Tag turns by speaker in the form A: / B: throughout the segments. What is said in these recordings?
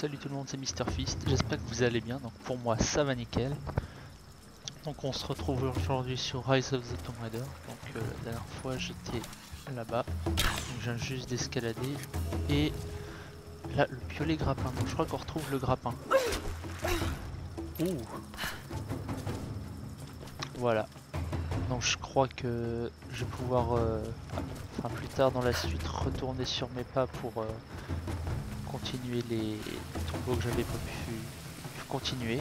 A: Salut tout le monde c'est MrFist, j'espère que vous allez bien, donc pour moi ça va nickel. Donc on se retrouve aujourd'hui sur Rise of the Tomb Raider, donc euh, la dernière fois j'étais là-bas, donc je viens juste d'escalader. Et là le piolet grappin, donc je crois qu'on retrouve le grappin. Ouh. Voilà, donc je crois que je vais pouvoir, euh, enfin plus tard dans la suite, retourner sur mes pas pour euh, continuer les tombeaux que j'avais pas pu, continuer.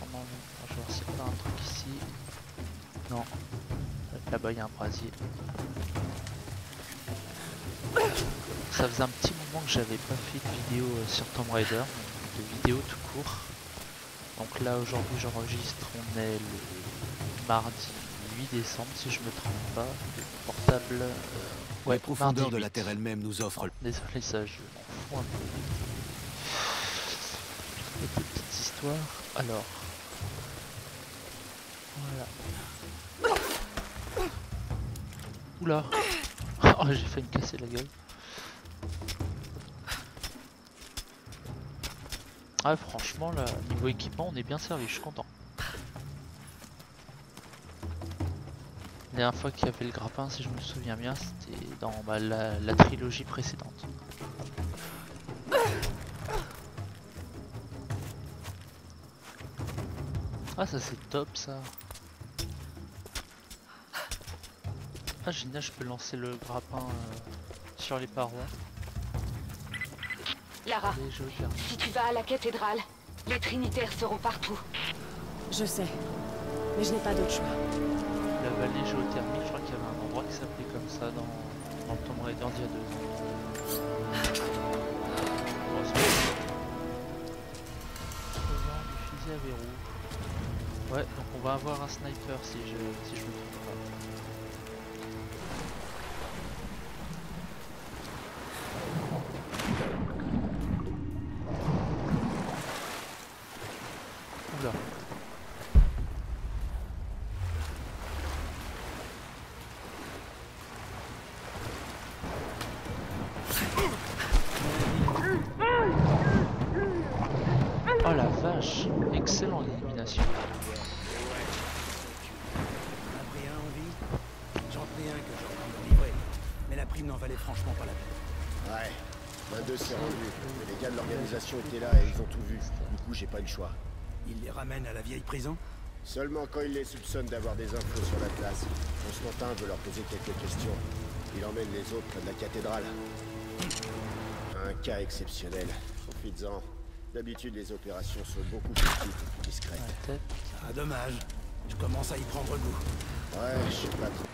A: Pendant, je vais voir pas un truc ici. Non. Là-bas il y a un brasier. Ça faisait un petit moment que j'avais pas fait de vidéo euh, sur Tomb Raider, de vidéo tout court. Donc là aujourd'hui j'enregistre, on est le mardi 8 décembre si je me trompe pas. Le portable. Euh,
B: ouais, profondeur de la Terre elle-même nous offre.
A: Désolé ça, je m'en fous un peu. Petites histoires. Alors. Voilà. Oula. Oh, j'ai failli me casser la gueule. Ah franchement là, niveau équipement on est bien servi, je suis content. La dernière fois qu'il y avait le grappin, si je me souviens bien, c'était dans bah, la, la, trilogie précédente. Ah ça c'est top ça. Ah génial, je peux lancer le grappin euh, sur les parois.
C: Lara, si tu vas à la cathédrale, les trinitaires seront partout.
D: Je sais, mais je n'ai pas d'autre choix
A: vallée géothermique, je crois qu'il y avait un endroit qui s'appelait comme ça dans, dans le Tomb Raider d'il y a deux ans. à verrou. Ouais, donc on va avoir un sniper si je, si je me trompe pas. Oh la vache, excellent l'élimination.
E: J'en pris un que j'aurais me livrer, mais la prime n'en valait franchement pas la peine.
F: Ouais, 22 s'est rendu, mais les gars de l'organisation étaient là et ils ont tout vu. Du coup, j'ai pas eu le choix.
E: Ils les ramènent à la vieille prison
F: Seulement quand ils les soupçonnent d'avoir des infos sur la place. Constantin veut leur poser quelques questions. Il emmène les autres près de la cathédrale. Un cas exceptionnel. Profites-en. D'habitude, les opérations sont beaucoup plus petites et plus discrètes.
E: Ah, dommage. Je commence à y prendre goût.
F: Ouais, je sais pas trop.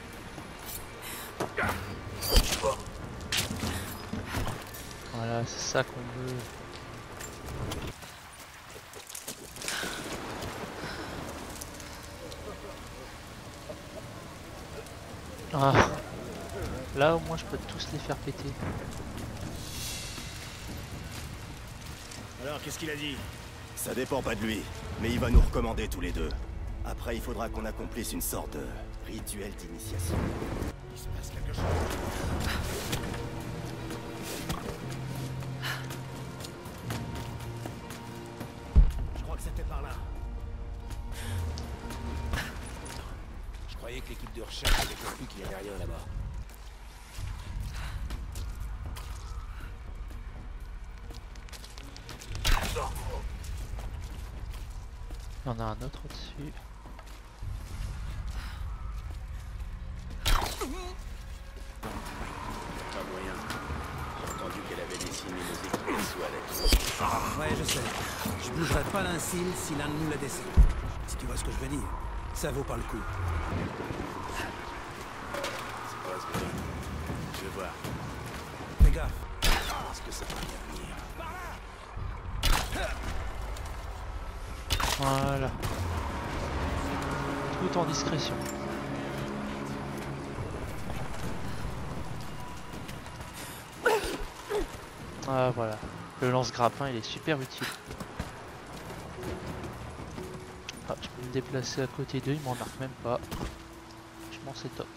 A: Voilà, c'est ça qu'on veut. Ah. Là au moins je peux tous les faire péter.
G: Qu'est-ce qu'il a dit
B: Ça dépend pas de lui, mais il va nous recommander tous les deux. Après il faudra qu'on accomplisse une sorte de rituel d'initiation.
G: Il
A: y en a un autre au-dessus.
F: Pas moyen. J'ai entendu qu'elle avait dessiné nos équipes sous Alex.
E: Ouais, je sais. Je bougerai pas l'insigne si l'un de nous la dessine. Si tu vois ce que je veux dire, ça vaut pas le coup.
G: C'est pas ce que Je vais voir.
E: Fais gaffe.
G: Est-ce que ça va bien venir
A: Voilà. Tout en discrétion. Ah voilà. Le lance-grappin il est super utile. Ah, je peux me déplacer à côté d'eux, ils m'en marquent même pas. Franchement c'est top.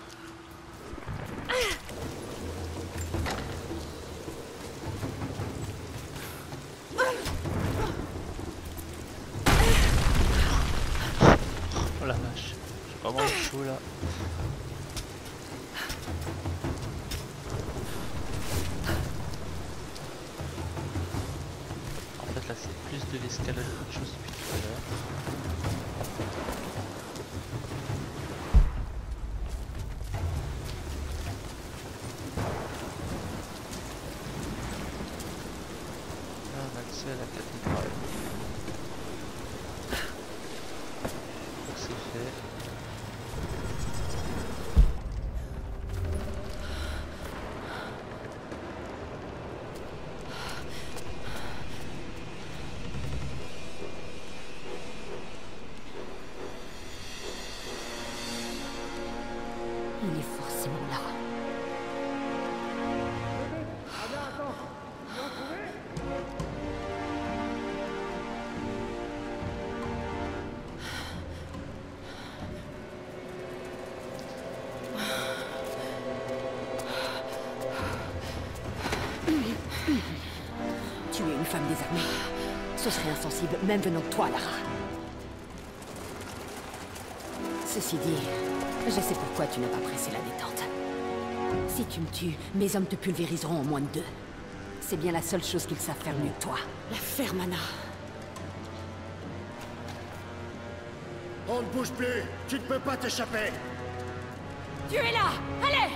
C: Ce serait insensible, même venant de toi, Lara. Ceci dit, je sais pourquoi tu n'as pas pressé la détente. Si tu me tues, mes hommes te pulvériseront en moins de deux. C'est bien la seule chose qu'ils savent faire mieux que toi.
D: La Fermana.
F: On ne bouge plus Tu ne peux pas t'échapper
C: Tu es là Allez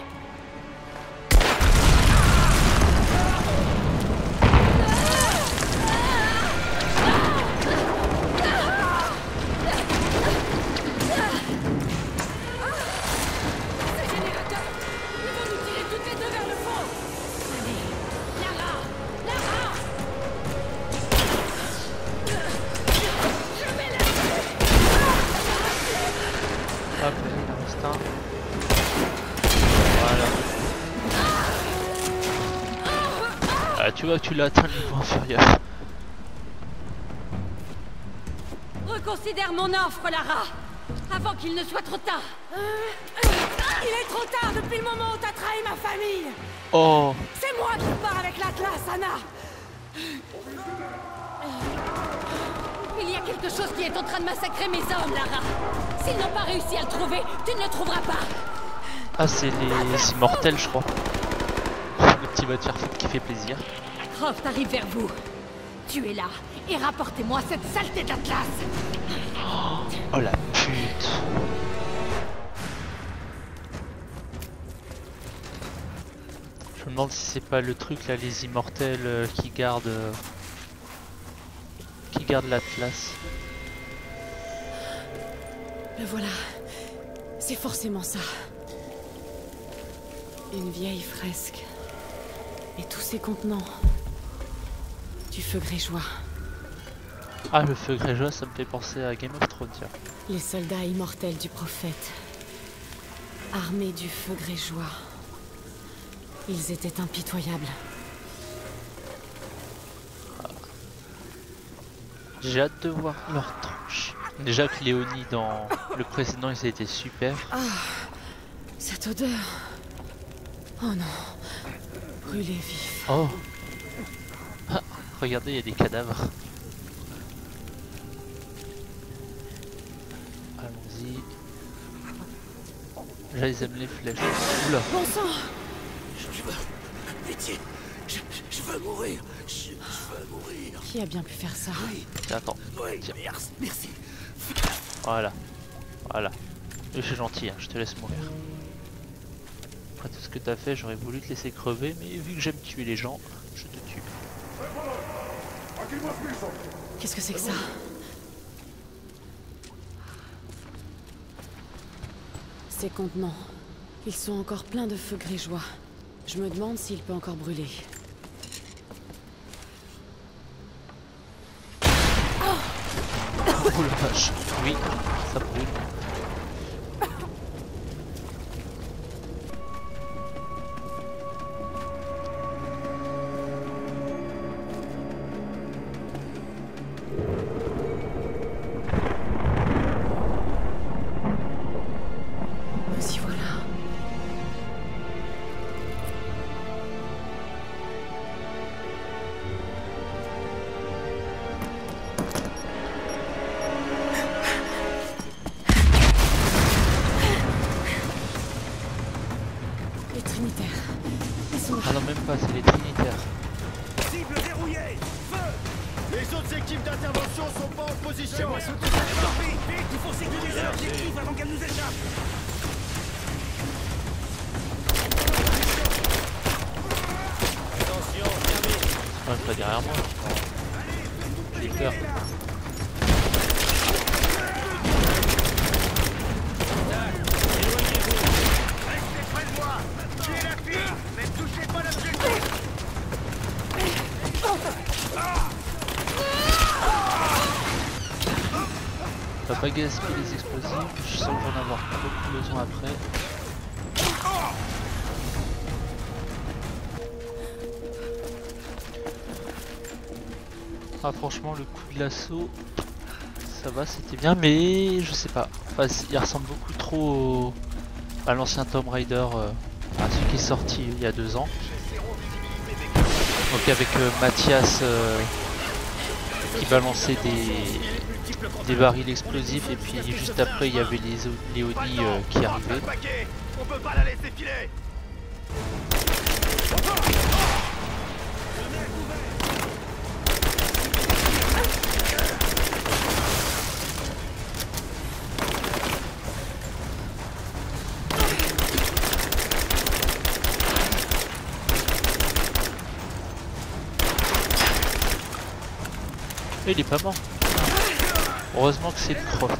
A: Tu l'as atteint le niveau inférieur.
C: Reconsidère mon offre, Lara. Avant qu'il ne soit trop tard.
D: Il est trop tard depuis le moment où t'as trahi ma famille.
A: Oh,
D: C'est moi qui pars avec l'Atlas, Anna.
C: Il y a quelque chose qui est en train de massacrer mes hommes, Lara. S'ils n'ont pas réussi à le trouver, tu ne le trouveras pas.
A: Ah c'est les immortels je crois. Le petit voiture qui fait plaisir.
C: Croft arrive vers vous. Tu es là, et rapportez-moi cette saleté d'Atlas
A: Oh la pute. Je me demande si c'est pas le truc là, les immortels euh, qui gardent... euh, qui gardent l'Atlas.
D: Le voilà. C'est forcément ça. Une vieille fresque. Et tous ces contenants. Du feu grégeois.
A: Ah le feu grégeois ça me fait penser à Game of Thrones tiens.
D: Les soldats immortels du prophète. Armés du feu grégeois. Ils étaient impitoyables.
A: J'ai hâte de voir leur tronche. Déjà que Léonie dans le précédent ils étaient super.
D: Cette odeur. Oh non. Brûlé vif.
A: Oh Ah, Regardez il y a des cadavres. Allons-y. Là ils aiment les flèches. Oula
D: Bon sang
G: Je veux... Pitié. Je, je veux mourir. Je, je veux mourir.
D: Qui a bien pu faire ça
A: Tiens, attends.
G: Oui,
A: Tiens.
G: merci. merci.
A: Voilà. Voilà. Je suis gentil, hein, je te laisse mourir. Après tout ce que t'as fait, j'aurais voulu te laisser crever, mais vu que j'aime tuer les gens, je te tue.
D: Qu'est-ce que c'est que ça Ces contenants. Ils sont encore pleins de feu grégeois. Je me demande s'il peut encore brûler.
A: Oh la vache. Oui, ça brûle. On va pas gaspiller les explosifs, je sens que j'en avoir beaucoup besoin après. Ah franchement le coup de l'assaut, ça va c'était bien mais je sais pas. Enfin, il ressemble beaucoup trop à l'ancien Tomb Raider, euh, à celui qui est sorti il y a deux ans. Donc avec euh, Mathias euh, qui balançait des, des barils explosifs et puis juste après il y avait les, les euh, qui arrivaient.
B: On peut pas la laisser filer
A: il est pas mort. Heureusement que c'est le Croft.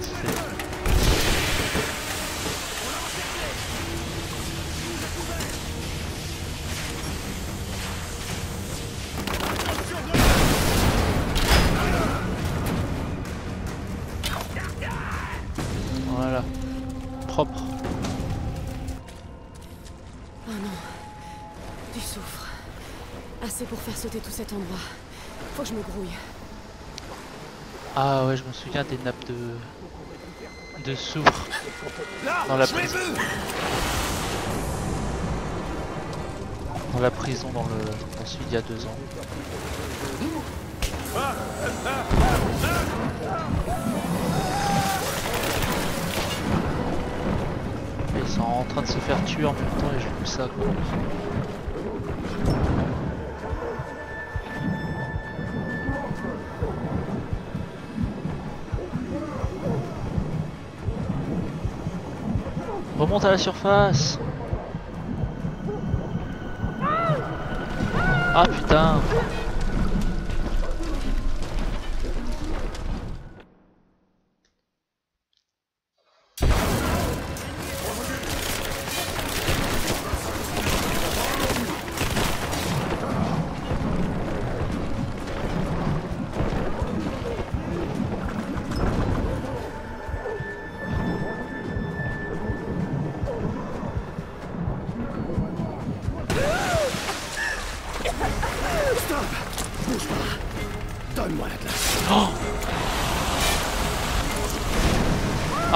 A: Voilà. Propre.
D: Oh non. Du soufre. Assez pour faire sauter tout cet endroit. Faut que je me grouille.
A: Ah ouais, je me souviens des nappes de de soufre dans la prison.
G: vu
A: Dans la prison dans le dans celui d'il y a deux ans. Ils sont en train de se faire tuer en même temps et je loue ça quoi. À la surface. Ah putain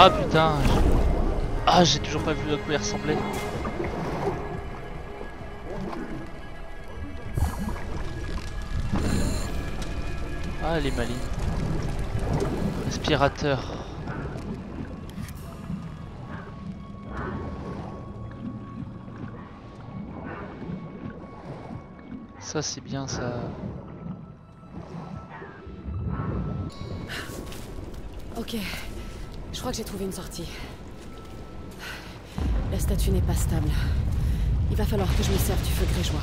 A: Ah putain. Ah j'ai toujours pas vu à quoi il ressemblait. Ah elle maligne Aspirateur. Ça c'est bien ça.
D: Ok. Je crois que j'ai trouvé une sortie. La statue n'est pas stable. Il va falloir que je me serve du feu grégeois.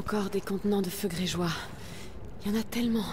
D: Encore des contenants de feu grégeois. Il y en a tellement.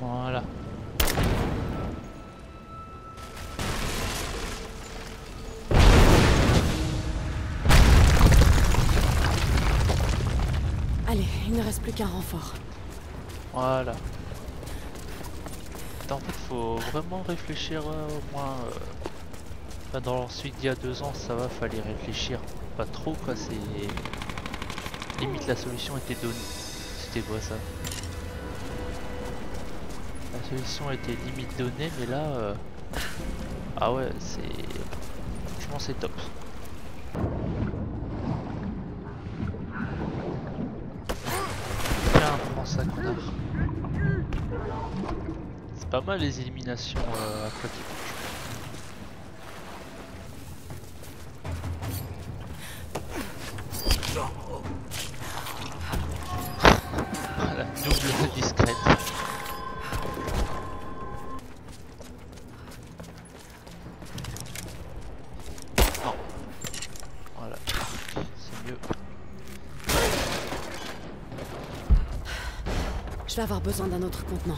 D: Voilà. Allez, il ne reste plus qu'un renfort.
A: Voilà. En fait, faut vraiment réfléchir au moins. Euh... Dans l'ensuite, il y a deux ans, ça va, fallait réfléchir. Pas trop, quoi, c'est. Limite, la solution était donnée. C'était quoi ça? La solution était limite donnée, mais là, euh, ah ouais, c'est franchement c'est top. Tiens, prends ça, connard. C'est pas mal les éliminations euh, aquatiques.
D: Je vais avoir besoin d'un autre contenant.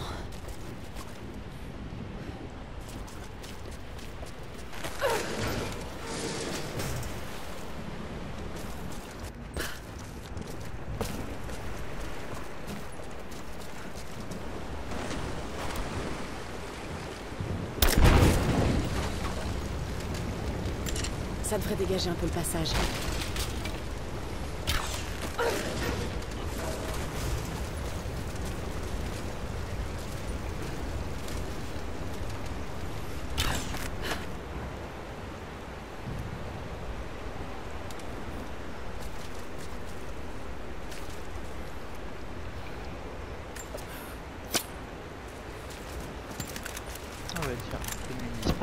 D: Ça devrait dégager un peu le passage.
A: Ah ouais, tiens, des munitions.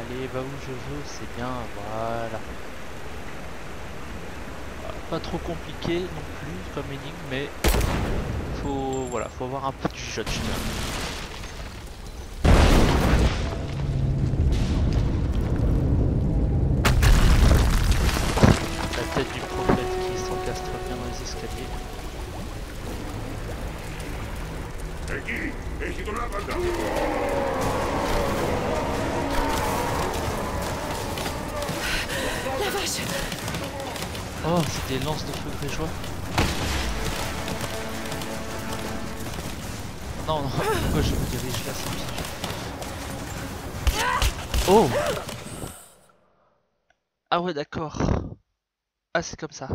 A: Allez, va où je veux, c'est bien, voilà. Pas trop compliqué non plus comme énigme, mais faut voilà, faut avoir un peu du judge. La tête du prophète qui s'encastre bien dans les escaliers.
D: La vache
A: Oh, c'est des lances de feu grégeois. Non, non, pourquoi je me dirige là, c'est. Oh Ah ouais, d'accord. Ah, c'est comme ça.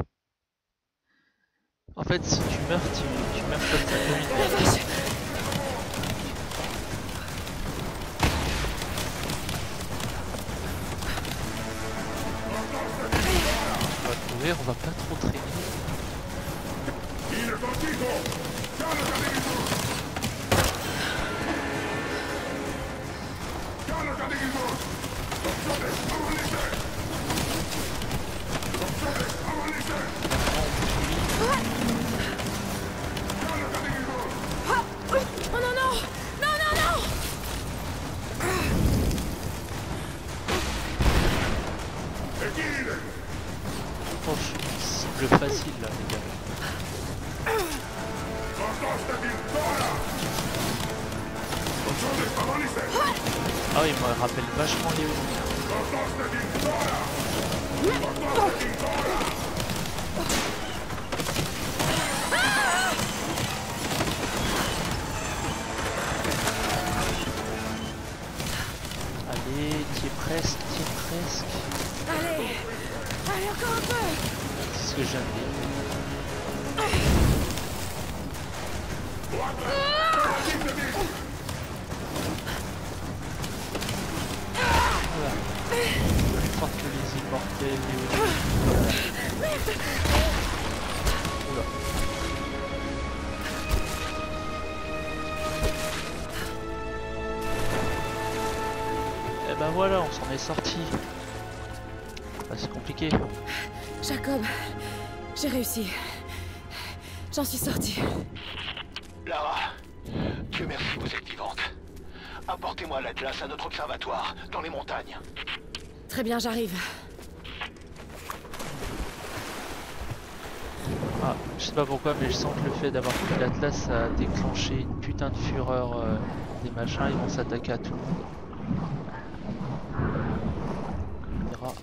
A: En fait, si tu meurs, tu, tu meurs comme ça. On va pas trop traîner. Voilà. Plus fort que les et ben voilà, on s'en est sorti. Bah, c'est compliqué.
D: Jacob, j'ai réussi. J'en suis sortie.
G: Apportez-moi l'Atlas à notre observatoire, dans les montagnes.
D: Très bien, j'arrive.
A: Ah, je sais pas pourquoi, mais je sens que le fait d'avoir pris l'Atlas a déclenché une putain de fureur euh, des machins, ils vont s'attaquer à tout le monde. On verra.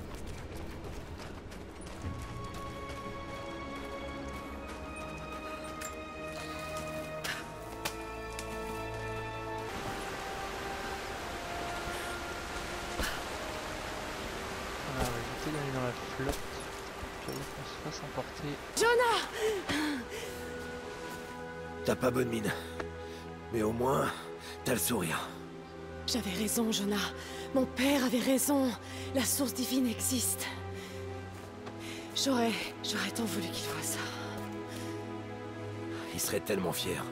E: Pas bonne mine. Mais au moins, t'as le sourire.
D: J'avais raison, Jonah. Mon père avait raison. La source divine existe. J'aurais... J'aurais tant voulu qu'il voit ça.
E: Il serait tellement fier.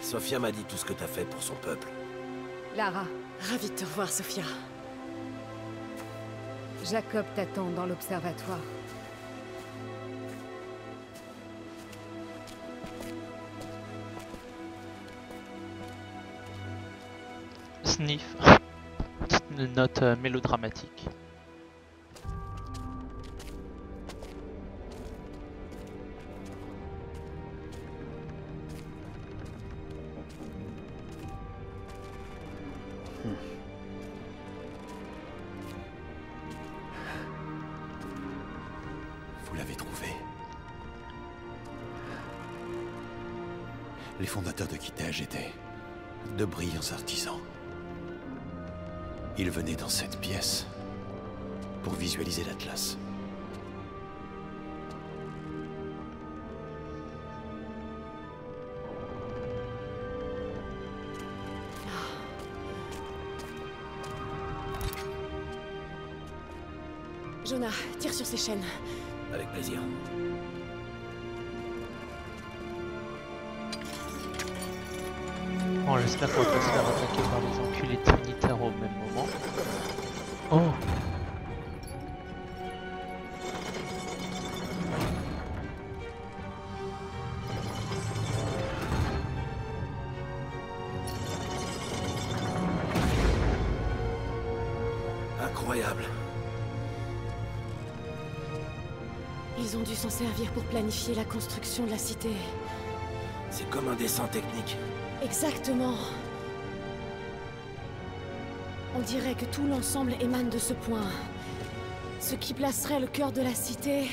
E: Sophia m'a dit tout ce que t'as fait pour son peuple.
C: Lara,
D: Ravi de te revoir, Sophia.
C: Jacob t'attend dans l'observatoire.
A: Sniff. Une note euh, mélodramatique.
D: Jonah, tire sur ces chaînes.
E: Avec plaisir.
A: Bon, j'espère qu'on va pas se faire attaquer par les enculés trinitaires au même moment. Oh
D: planifier la construction de la cité.
E: C'est comme un dessin technique.
D: Exactement. On dirait que tout l'ensemble émane de ce point. Ce qui placerait le cœur de la cité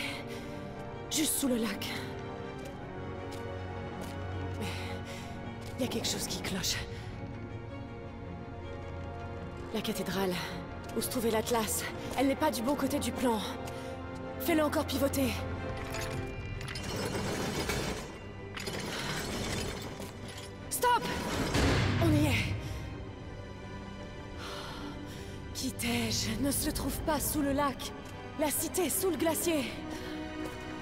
D: juste sous le lac. Mais il y a quelque chose qui cloche. La cathédrale, où se trouvait l'Atlas, elle n'est pas du bon côté du plan. Fais-le encore pivoter. Kitej ne se trouve pas sous le lac. La cité sous le glacier.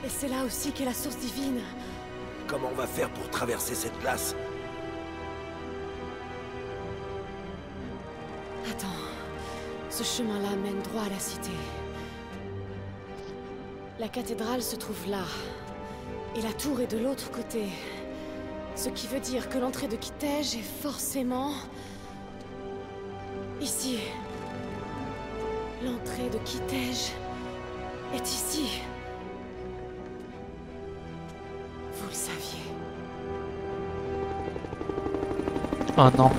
D: Et c'est là aussi qu'est la source divine.
E: Comment on va faire pour traverser cette place
D: Attends. Ce chemin-là mène droit à la cité. La cathédrale se trouve là. Et la tour est de l'autre côté. Ce qui veut dire que l'entrée de Kitej est forcément... Ici. L'entrée de Kitej est ici. Vous le saviez.
A: Un an.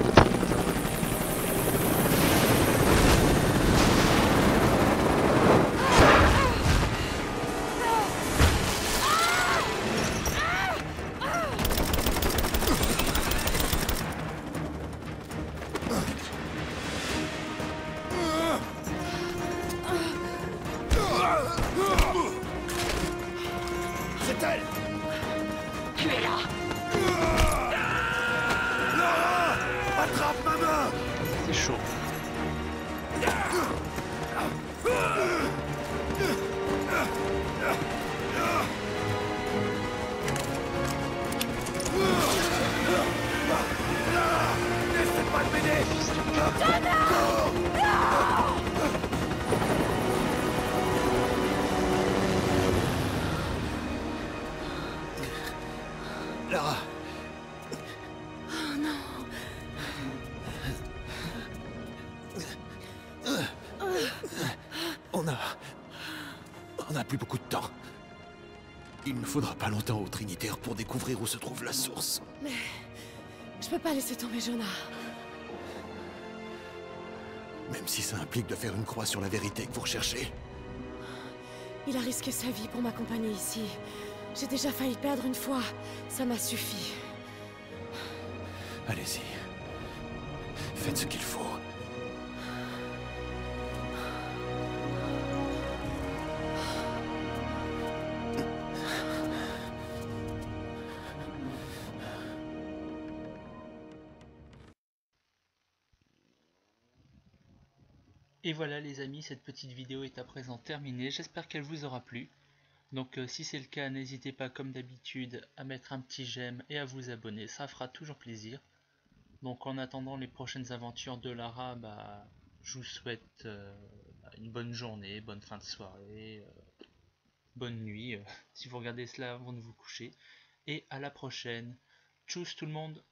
H: Pas longtemps au Trinitaire pour découvrir où se trouve la source.
D: Je peux pas laisser tomber Jonah.
H: Même si ça implique de faire une croix sur la vérité que vous recherchez.
D: Il a risqué sa vie pour m'accompagner ici. J'ai déjà failli perdre une fois. Ça m'a suffi.
H: Allez-y. Faites ce qu'il faut.
A: Et voilà les amis, cette petite vidéo est à présent terminée. J'espère qu'elle vous aura plu. Donc euh, si c'est le cas, n'hésitez pas comme d'habitude à mettre un petit j'aime et à vous abonner, ça fera toujours plaisir. Donc en attendant les prochaines aventures de Lara, bah, je vous souhaite euh, bah, une bonne journée, bonne fin de soirée, euh, bonne nuit, si vous regardez cela avant de vous coucher. Et à la prochaine. Tchuss tout le monde